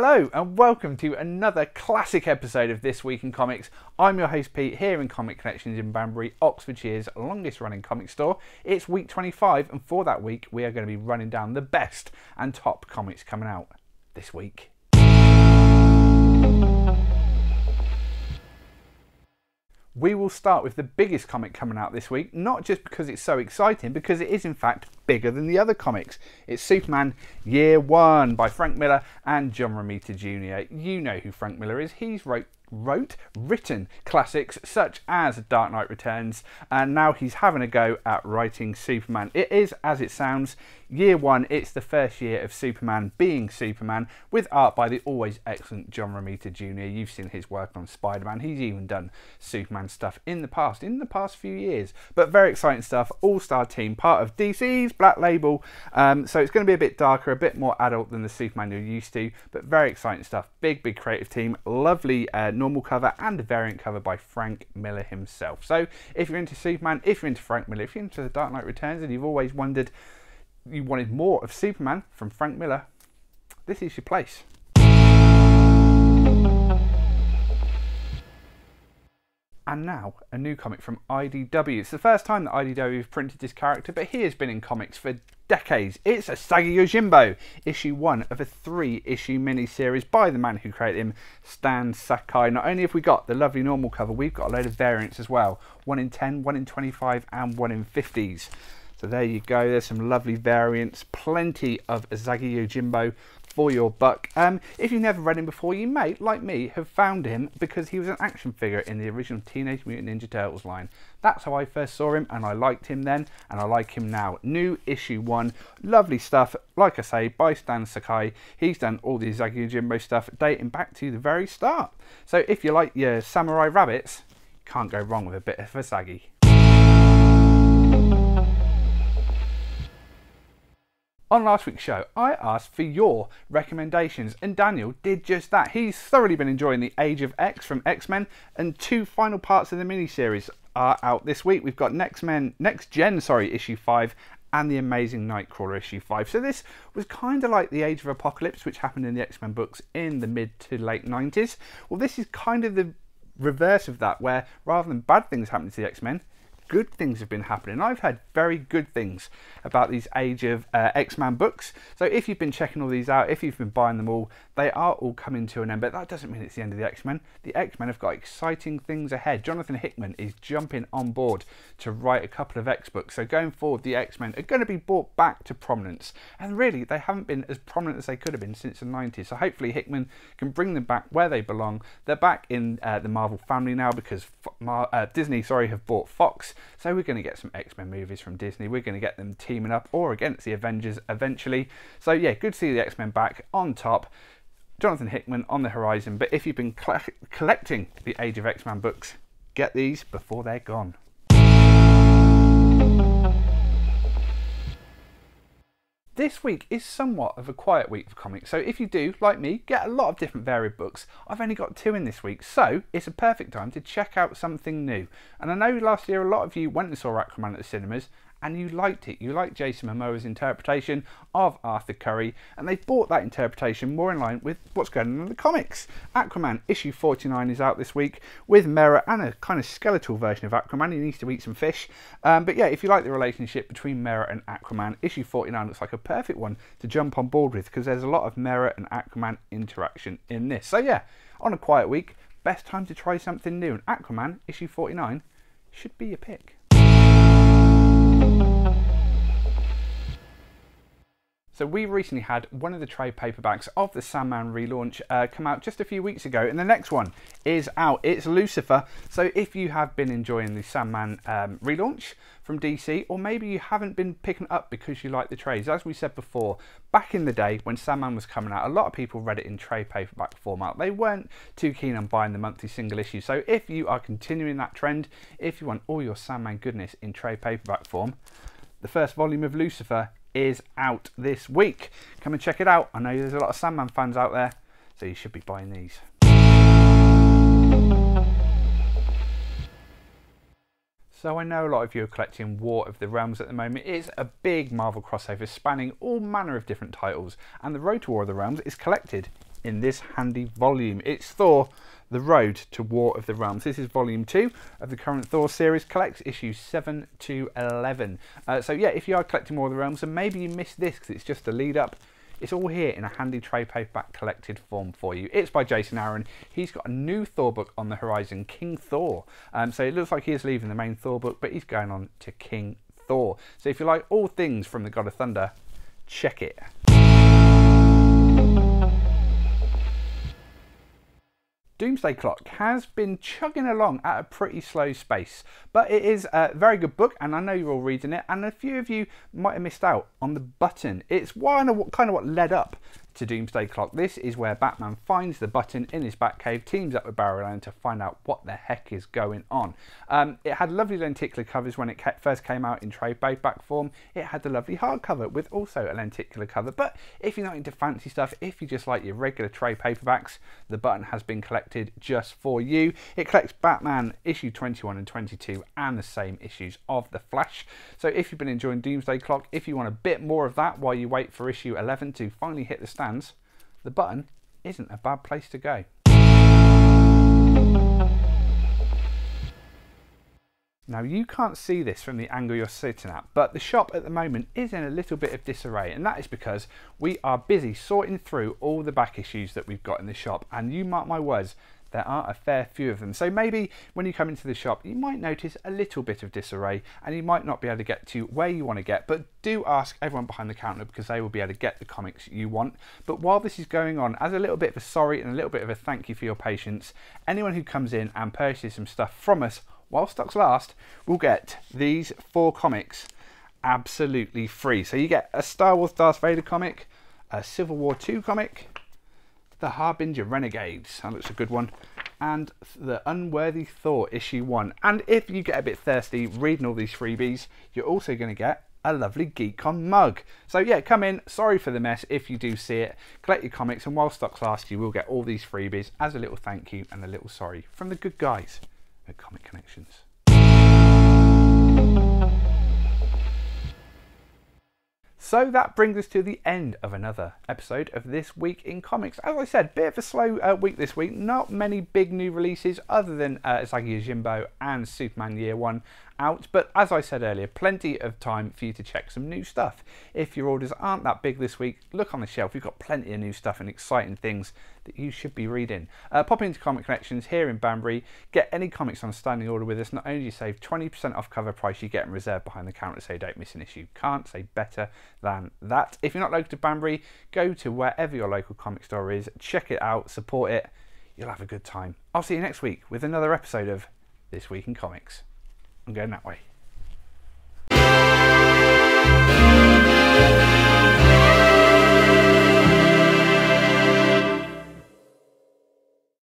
Hello and welcome to another classic episode of This Week in Comics. I'm your host Pete here in Comic Connections in Banbury, Oxfordshire's longest running comic store. It's week 25 and for that week we are going to be running down the best and top comics coming out this week. We will start with the biggest comic coming out this week, not just because it's so exciting, because it is in fact bigger than the other comics. It's Superman Year One by Frank Miller and John Romita Jr. You know who Frank Miller is. He's wrote wrote, written classics such as Dark Knight Returns, and now he's having a go at writing Superman. It is, as it sounds, year one, it's the first year of Superman being Superman, with art by the always excellent John Romita Jr. You've seen his work on Spider Man, he's even done Superman stuff in the past, in the past few years. But very exciting stuff, all star team, part of DC's Black Label, um, so it's going to be a bit darker, a bit more adult than the Superman you're used to, but very exciting stuff. Big, big creative team, lovely. Uh, normal cover and a variant cover by Frank Miller himself. So if you're into Superman, if you're into Frank Miller, if you're into The Dark Knight Returns and you've always wondered you wanted more of Superman from Frank Miller, this is your place. And now, a new comic from IDW. It's the first time that IDW have printed this character, but he has been in comics for decades. It's a Usagi Yojimbo, issue one of a three issue mini-series by the man who created him, Stan Sakai. Not only have we got the lovely normal cover, we've got a load of variants as well. One in 10, one in 25, and one in 50s. So there you go, there's some lovely variants, plenty of Usagi Yojimbo for your buck. Um, if you've never read him before, you may, like me, have found him because he was an action figure in the original Teenage Mutant Ninja Turtles line. That's how I first saw him, and I liked him then, and I like him now. New issue one, lovely stuff. Like I say, by Stan Sakai. He's done all the Usagi Yojimbo stuff dating back to the very start. So if you like your samurai rabbits, can't go wrong with a bit of Usagi. On last week's show, I asked for your recommendations, and Daniel did just that. He's thoroughly been enjoying the Age of X from X Men, and two final parts of the miniseries are out this week. We've got Next Men, Next Gen, sorry, issue five, and the Amazing Nightcrawler issue five. So this was kind of like the Age of Apocalypse, which happened in the X Men books in the mid to late 90s. Well, this is kind of the reverse of that, where rather than bad things happening to the X Men, good things have been happening. I've heard very good things about these Age of uh, X-Men books. So if you've been checking all these out, if you've been buying them all, they are all coming to an end. But that doesn't mean it's the end of the X-Men. The X-Men have got exciting things ahead. Jonathan Hickman is jumping on board to write a couple of X books. So going forward, the X-Men are going to be brought back to prominence. And really, they haven't been as prominent as they could have been since the 90s. So hopefully Hickman can bring them back where they belong. They're back in uh, the Marvel family now because uh, Disney, sorry, have bought Fox. So we're going to get some X-Men movies from Disney. We're going to get them teaming up or against the Avengers eventually. So yeah, good to see the X-Men back on top. Jonathan Hickman on the horizon. But if you've been collecting the Age of X-Men books, get these before they're gone. This week is somewhat of a quiet week for comics, so if you do, like me, get a lot of different varied books, I've only got two in this week, so it's a perfect time to check out something new. And I know last year a lot of you went and saw Aquaman at the cinemas, and you liked it. You liked Jason Momoa's interpretation of Arthur Curry, and they've brought that interpretation more in line with what's going on in the comics. Aquaman issue 49 is out this week with Mera and a kind of skeletal version of Aquaman. He needs to eat some fish. Um, but yeah, if you like the relationship between Mera and Aquaman, issue 49 looks like a perfect one to jump on board with because there's a lot of Mera and Aquaman interaction in this. So yeah, on a quiet week, best time to try something new. And Aquaman issue 49 should be your pick. So we recently had one of the trade paperbacks of the Sandman relaunch uh, come out just a few weeks ago, and the next one is out. It's Lucifer. So if you have been enjoying the Sandman um, relaunch from DC, or maybe you haven't been picking up because you like the trades, as we said before, back in the day when Sandman was coming out, a lot of people read it in trade paperback format. They weren't too keen on buying the monthly single issue. So if you are continuing that trend, if you want all your Sandman goodness in trade paperback form, the first volume of Lucifer is out this week. Come and check it out. I know there's a lot of Sandman fans out there, so you should be buying these. So I know a lot of you are collecting War of the Realms at the moment. It's a big Marvel crossover spanning all manner of different titles, and the Road to War of the Realms is collected in this handy volume. It's Thor the Road to War of the Realms. This is volume two of the current Thor series. Collects issues 7 to 11. Uh, so, yeah, if you are collecting War of the Realms and maybe you missed this because it's just a lead up, it's all here in a handy trade paperback collected form for you. It's by Jason Aaron. He's got a new Thor book on the horizon, King Thor. Um, so it looks like he is leaving the main Thor book, but he's going on to King Thor. So if you like all things from the God of Thunder, check it. Doomsday Clock has been chugging along at a pretty slow pace, but it is a very good book, and I know you're all reading it, and a few of you might have missed out on the button. It's one of what kind of what led up to Doomsday Clock. This is where Batman finds the button in his Batcave, teams up with Barry Allen to find out what the heck is going on. Um, it had lovely lenticular covers when it first came out in trade paperback form. It had the lovely hardcover with also a lenticular cover. But if you're not into fancy stuff, if you just like your regular trade paperbacks, the button has been collected just for you. It collects Batman issue 21 and 22 and the same issues of The Flash. So if you've been enjoying Doomsday Clock, if you want a bit more of that while you wait for issue 11 to finally hit the stand, hands, the button isn't a bad place to go. Now you can't see this from the angle you're sitting at, but the shop at the moment is in a little bit of disarray and that is because we are busy sorting through all the back issues that we've got in the shop and you mark my words, there are a fair few of them. So maybe when you come into the shop, you might notice a little bit of disarray and you might not be able to get to where you want to get, but do ask everyone behind the counter because they will be able to get the comics you want. But while this is going on, as a little bit of a sorry and a little bit of a thank you for your patience, anyone who comes in and purchases some stuff from us while stocks last will get these four comics absolutely free. So you get a Star Wars Darth Vader comic, a Civil War 2 comic, the Harbinger Renegades, that looks a good one, and the Unworthy Thor, issue 1. And if you get a bit thirsty reading all these freebies, you're also going to get a lovely GeekCon mug. So yeah, come in. Sorry for the mess if you do see it. Collect your comics, and while stocks last, you will get all these freebies as a little thank you and a little sorry from the good guys at Comic Connections. So that brings us to the end of another episode of This Week in Comics. As I said, bit of a slow uh, week this week. Not many big new releases other than uh, Yojimbo and Superman Year 1 out. But as I said earlier, plenty of time for you to check some new stuff. If your orders aren't that big this week, look on the shelf. We've got plenty of new stuff and exciting things that you should be reading. Uh, pop into Comic Connections here in Banbury. Get any comics on standing order with us. Not only do you save 20% off cover price, you get them reserved behind the counter so you don't miss an issue. Can't say better than that. If you're not local to Banbury, go to wherever your local comic store is. Check it out, support it. You'll have a good time. I'll see you next week with another episode of This Week in Comics. I'm going that way.